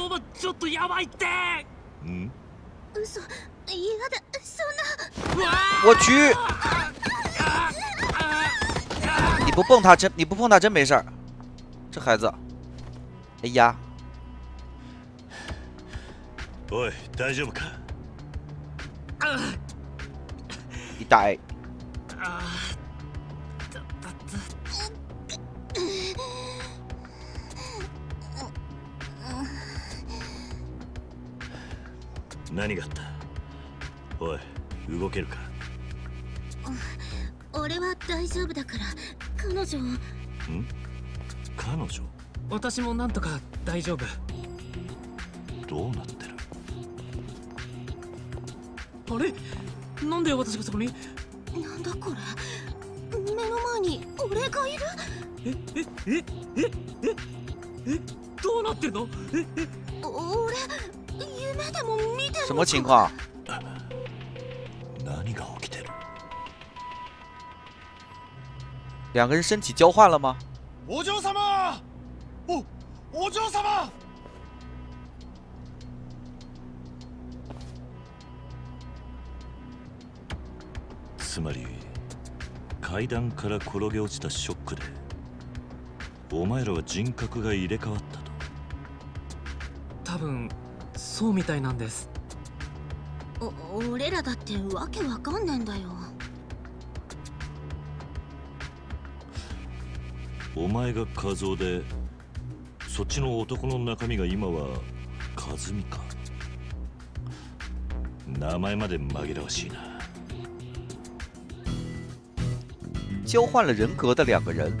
のままちょっとやばいって嗯，嘘嫌だそんな我去！你不碰他真你不碰他真没事儿。这孩子，哎呀，おい大丈夫か你呆！あ 何があった？おい動けるか？俺は大丈夫だから彼女を。ん？彼女？私もなんとか大丈夫。どうなってる？あれ？なんで私がそこに？なんだこれ？目の前に俺がいる？えええええええどうなってるの？ええお俺什么情况？何が起きてる两个人身体交换了吗？お嬢様おお嬢様つまり階段から転げ落ちたショックでお前らは人格が入れ替わったと多分 そうみたいなんです。お俺らだってわけわかんねえんだよ。お前が和夫でそっちの男の中身が今は和美か。名前まで紛らわしいな。交换了人格的两个人，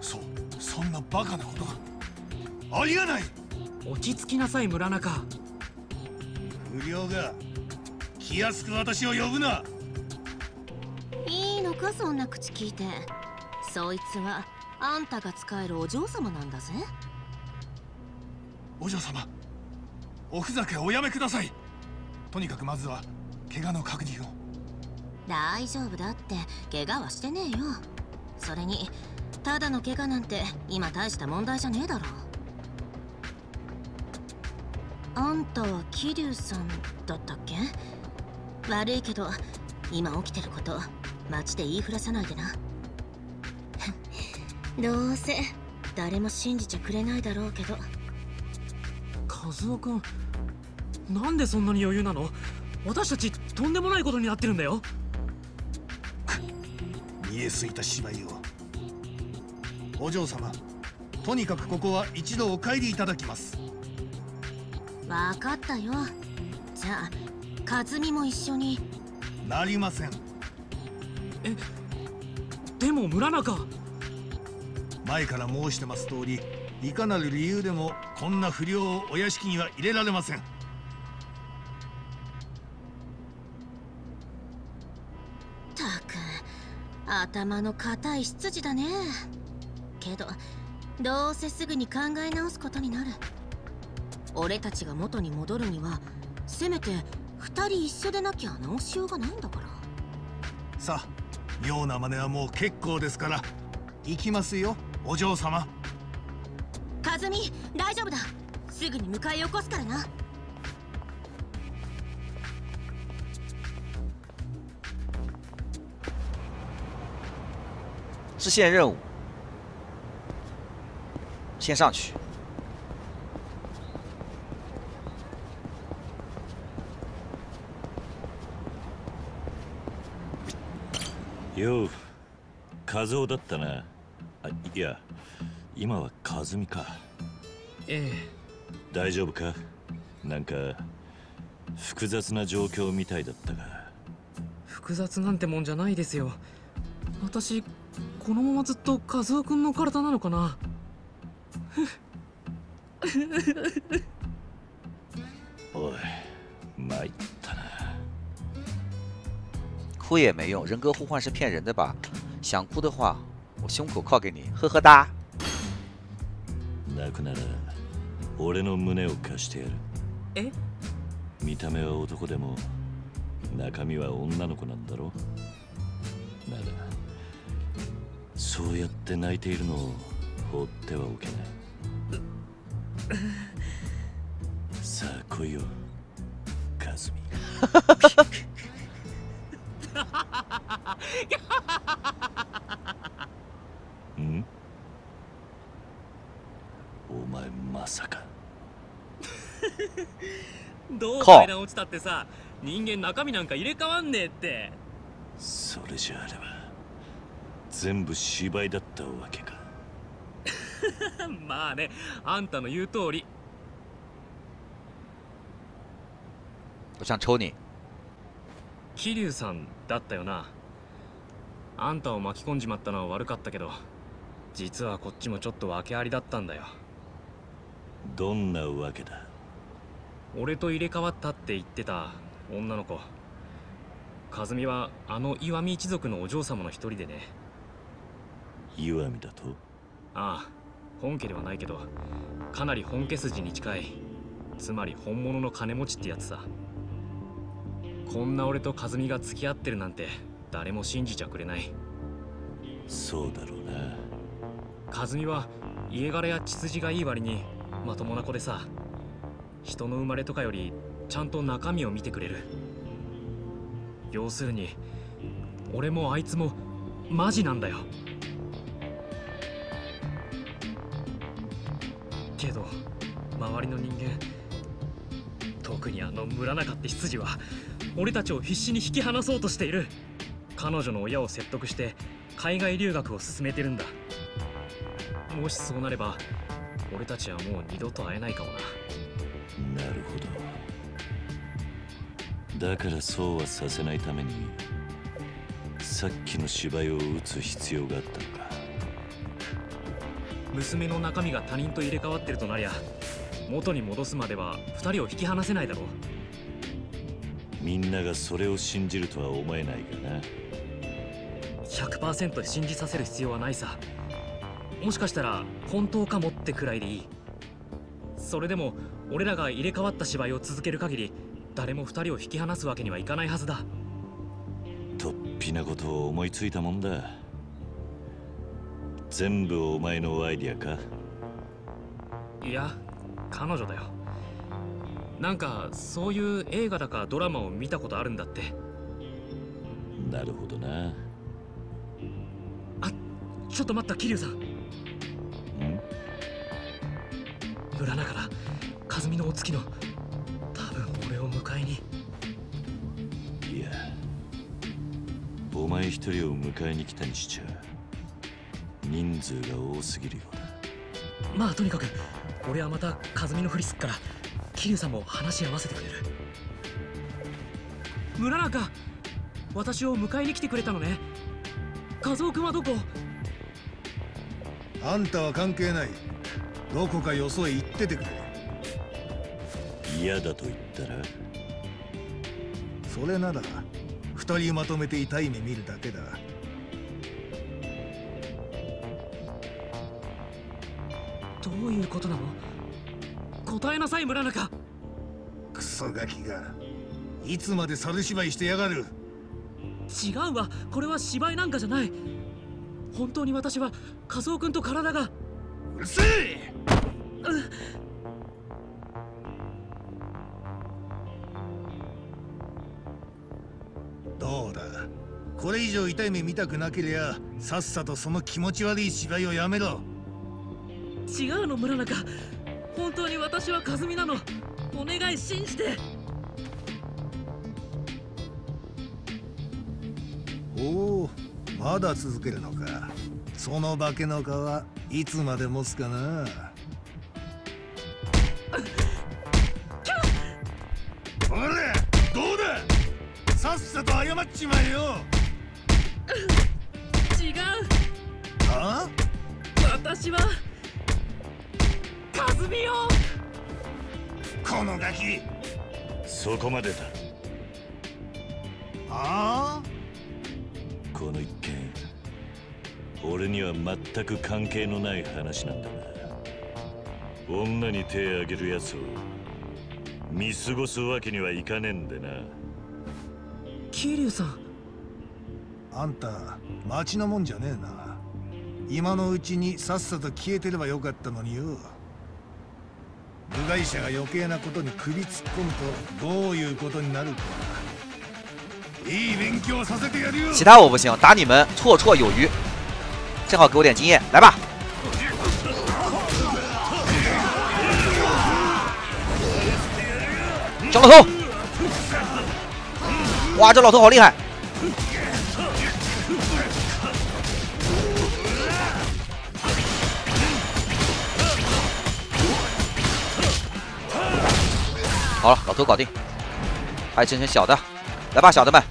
そそんなバカなことがありがない。落ち着きなさい村中。不良が気安く私を呼ぶな。いいのかそんな口聞いて。そいつはあんたが使えるお嬢様なんだぜ。お嬢様おふざけおやめください。とにかくまずは怪我の確認を。大丈夫だって怪我はしてねえよ。それにただの怪我なんて今大した問題じゃねえだろあんたは桐生さんだったっけ？悪いけど今起きてること街で言いふらさないでな。どうせ誰も信じちゃくれないだろうけど。和夫君なんでそんなに余裕なの？私たちとんでもないことになってるんだよ。見えすいた芝居を。お嬢様とにかくここは一度お帰りいただきますわかったよ。じゃあ和美も一緒に。なりません。でも村中。前から申してます通りいかなる理由でもこんな不良をお屋敷には入れられません。たく頭の固い執事だね。けどどうせすぐに考え直すことになる俺たちが元に戻るにはせめて二人一緒でなきゃ直しようがないんだから。さあ妙な真似はもう結構ですから行きますよお嬢様。和美大丈夫だ。すぐに迎え起こすからな。支线任务，先上去。よう和夫だったな。あいや今は和美か。え大丈夫か？なんか複雑な状況みたいだったが。え複雑なんてもんじゃないですよ。私このままずっと和夫君の体なのかな？おい参ったな哭也没用，人格互换是骗人的吧？想哭的话，我胸口靠给你，呵呵哒。泣くなら俺の胸を貸してやるえ見た目は男でも中身は女の子なんだろならそうやって泣いているのを放ってはおけないさあ来いよカズミ階段落ちたってさ人間中身なんか入れ替わんねえって。それじゃあれば全部芝居だったわけか。まあねあんたの言う通り。我想抽你。桐生さんだったよな。あんたを巻き込んじまったのは悪かったけど実はこっちもちょっと訳ありだったんだよ。どんなわけだ？俺と入れ替わったって言ってた女の子。和美はあの石見一族のお嬢様の一人でね。石見だと？ああ本家ではないけどかなり本家筋に近い。つまり本物の金持ちってやつさ。こんな俺と和美が付き合ってるなんて誰も信じちゃくれない。そうだろうな。和美は家柄や血筋がいい割にまともな子でさ人の生まれとかよりちゃんと中身を見てくれる。要するに俺もあいつもマジなんだよ。けど周りの人間特にあの村中って執事は俺たちを必死に引き離そうとしている。彼女の親を説得して海外留学を進めてるんだ。もしそうなれば俺たちはもう二度と会えないかもな。だからそうはさせないためにさっきの芝居を打つ必要があったのか。娘の中身が他人と入れ替わってるとなりゃ元に戻すまでは二人を引き離せないだろう。みんながそれを信じるとは思えないがな。100%信じさせる必要はないさ。もしかしたら本当かもってくらいでいい。それでも俺らが入れ替わった芝居を続ける限り誰も二人を引き離すわけにはいかないはずだ。とっぴなことを思いついたもんだ。全部お前のアイディアか？いや彼女だよ。なんかそういう映画だかドラマを見たことあるんだって。なるほどな。ちょっと待った桐生さん。ん？村中だ。和美のお月のを迎えに。いやお前一人を迎えに来たにしちゃ人数が多すぎるようだ。まあとにかく俺はまた和美のふりすっから桐生さんも話し合わせてくれる。村中私を迎えに来てくれたのね。和夫君はどこ？あんたは関係ない。どこかよそへ行っててくれ嫌だと言ったら？それなら二人まとめて痛い目見るだけだ。どういうことなの？答えなさい村中。クソガキがいつまで猿芝居してやがる？違うわ。これは芝居なんかじゃない。本当に私は和夫君と体が。うるせえだ。これ以上痛い目見たくなけりゃさっさとその気持ち悪い芝居をやめろ。違うの村中。本当に私は和美なの。お願い信じて。おおまだ続けるのか。その化けの皮いつまで持つかな謝っちまえよ。違う。あ？私は和美よこのガキ。そこまでだ。あ？この一件俺には全く関係のない話なんだが女に手を挙げる奴を見過ごすわけにはいかねえんでな桐生さん。ああんた町のもんじゃねえな。今のうちにさっさと消えてればよかったのによ。部外者が余計なことに首突っ込むとどういうことになるか。いい勉強させてやるよ。其他我不行，打你们绰绰有余。正好给我点经验，来吧！小老头，哇，这老头好厉害！好了，老头搞定，还剩下小的，来吧，小的们！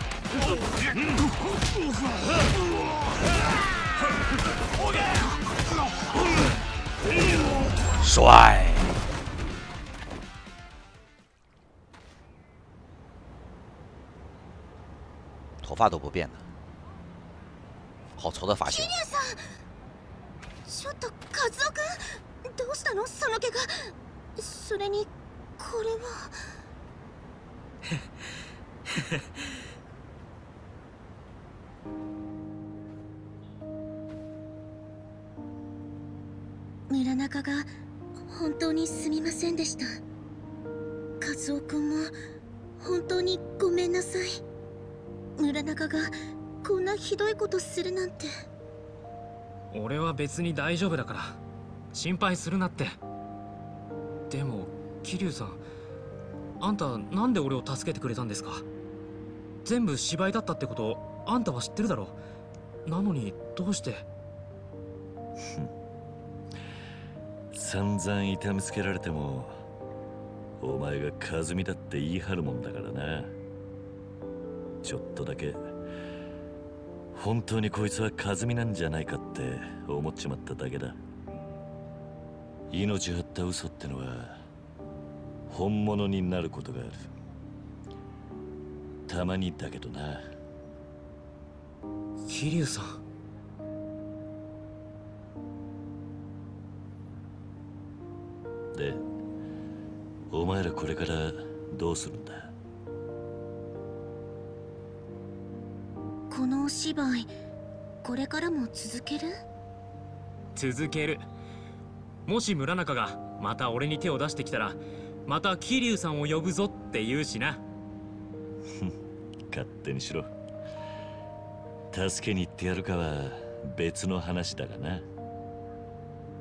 帅！头发都不变的，好潮的发型。ちょっとカズオくんどうしたの？その怪我それにこれは とするなんて。俺は別に大丈夫だから心配するなって。でも桐生さんあんたなんで俺を助けてくれたんですか？全部芝居だったってことあんたは知ってるだろ？なのにどうして？散々痛めつけられてもお前が和美だって言い張るもんだからな。ちょっとだけ本当にこいつは和美なんじゃないかって思っちまっただけだ。命張った嘘ってのは本物になることがある。たまにだけどな。桐生さん。でお前らこれからどうするんだ？このお芝居これからも続ける？続ける。もし村中がまた俺に手を出してきたらまた桐生さんを呼ぶぞって言うしな。勝手にしろ。助けに行ってやるかは別の話だがな。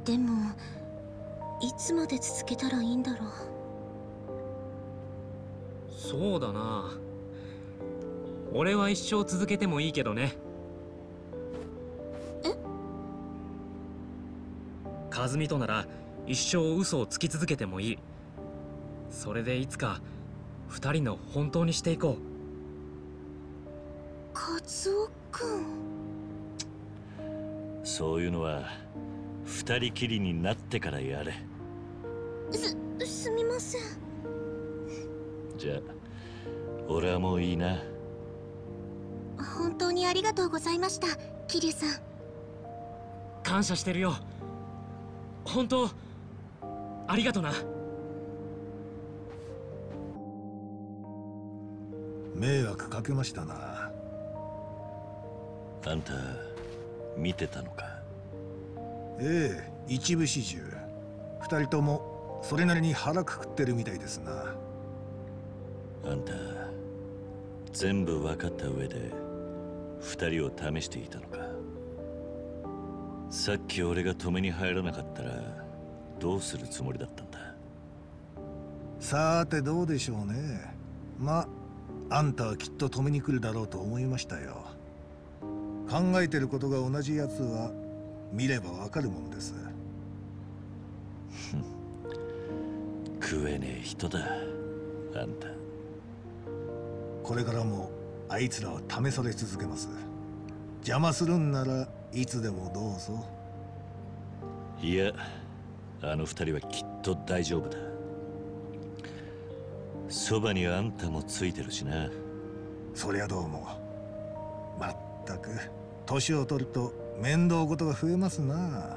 でもいつまで続けたらいいんだろう？そうだな俺は一生続けてもいいけどね。え？和美となら一生嘘をつき続けてもいい。それでいつか二人の本当にしていこカツオくん？そういうのは二人きりになってからやれ。すすみません。じゃあ俺はもういいながとうございました桐生さん。う感謝してるよ。本当ありがとな。迷惑かけましたな。あんた見てたのか？ええ一部始終。二人ともそれなりに腹くくってるみたいですな。あんた全部分かった上で二人を試していたのか。さっき俺が止めに入らなかったらどうするつもりだったんだ？さーてどうでしょうね。まあんたはきっと止めに来るだろうと思いましたよ。考えてることが同じやつは見ればわかるもんです。食えねえ人だあんた。これからもあいつらは試され続けます。邪魔するんならいつでもどうぞ。いやあの二人はきっと大丈夫だ。そばにあんたもついてるしな。そりゃどうも。まったく年を取ると面倒事が増えますな